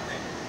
nothing.